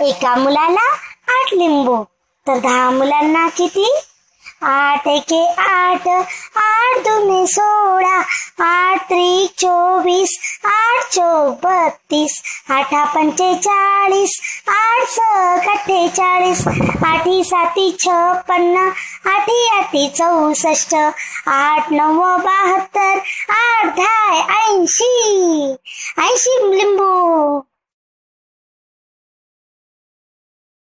एका मुलाला आठ लिंबू. तर दहा मुलांना किती? आठ एके आठ. आठ दुने सोळा. आठ त्रि चोवीस. आठ चौक बत्तीस. आठा पंचेचाळीस. आठ सक अठ्ठेचाळीस. आठी साती छप्पन्न. आठी आठी चौसष्ट. आठ नव बहात्तर. आठ दहा ऐंशी. ऐंशी म्हणजे